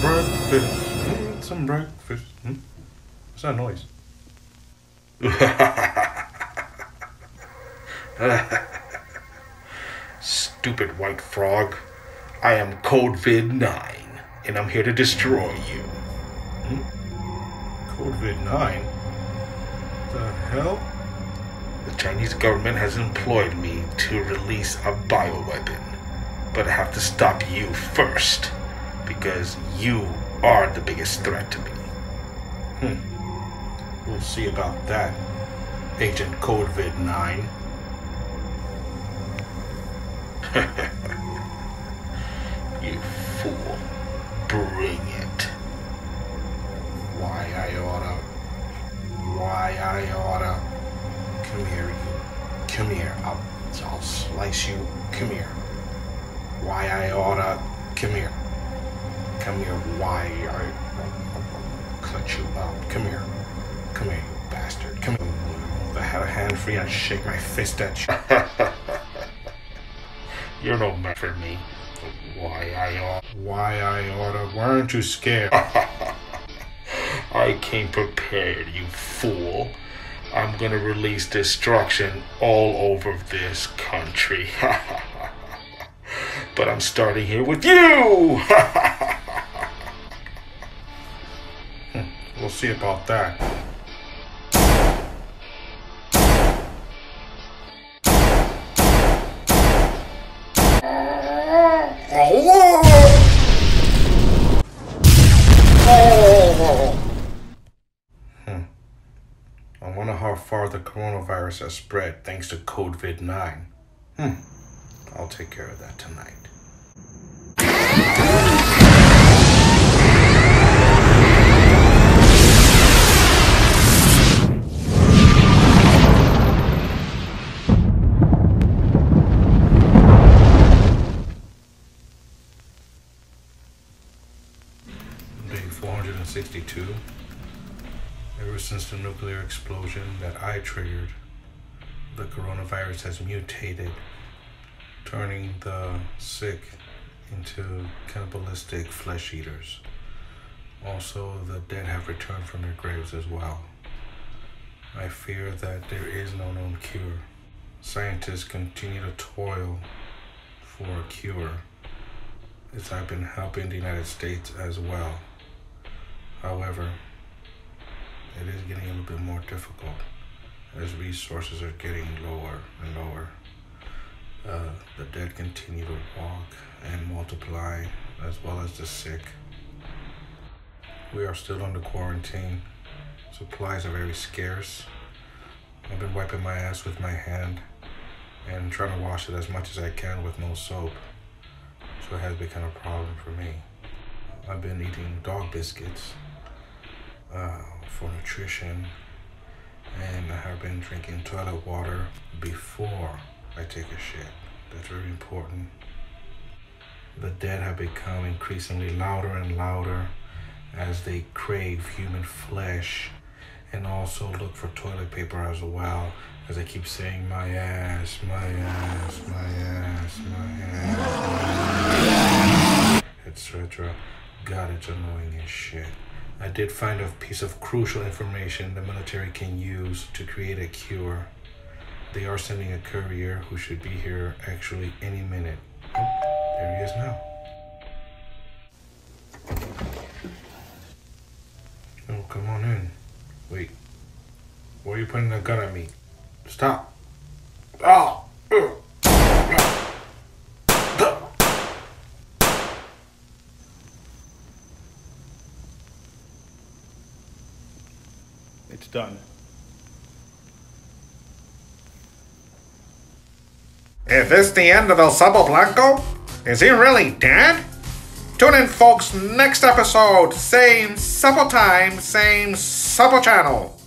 breakfast. Mm, some breakfast. Hmm? What's that noise? Stupid white frog. I am COVID 9 and I'm here to destroy you. Hmm? COVID 9? The hell? The Chinese government has employed me to release a bioweapon. But I have to stop you first, because you are the biggest threat to me. Hmm. We'll see about that, Agent COVID 9. Come here, you. Come here. I'll, I'll slice you. Come here. Why I oughta. Come here. Come here. Why I. Cut you up. Come here. Come here, you bastard. Come here. If I had a hand free, I'd shake my fist at you. You're no match for me. Why I ought. Why I oughta. Weren't you scared? I came prepared, you fool. I'm gonna release destruction all over this country. but I'm starting here with you! we'll see about that. Far the coronavirus has spread thanks to COVID 9. Hmm. I'll take care of that tonight. Day 462. Since the nuclear explosion that I triggered, the coronavirus has mutated, turning the sick into cannibalistic flesh eaters. Also, the dead have returned from their graves as well. I fear that there is no known cure. Scientists continue to toil for a cure, as I've been helping the United States as well. However, it is getting a little bit more difficult as resources are getting lower and lower. Uh, the dead continue to walk and multiply, as well as the sick. We are still under quarantine. Supplies are very scarce. I've been wiping my ass with my hand and trying to wash it as much as I can with no soap. So it has become a problem for me. I've been eating dog biscuits uh, for nutrition, and I have been drinking toilet water before I take a shit. That's very important. The dead have become increasingly louder and louder as they crave human flesh and also look for toilet paper as well as I keep saying my ass, my ass, my ass, my ass, etc. God, it's annoying as shit. I did find a piece of crucial information the military can use to create a cure. They are sending a courier who should be here actually any minute. Oh, there he is now. Oh, come on in. Wait. Why are you pointing a gun at me? Stop. Oh! Ugh. It's done. Is this the end of El Sapo Blanco? Is he really dead? Tune in, folks, next episode. Same Sapo time, same Sapo channel.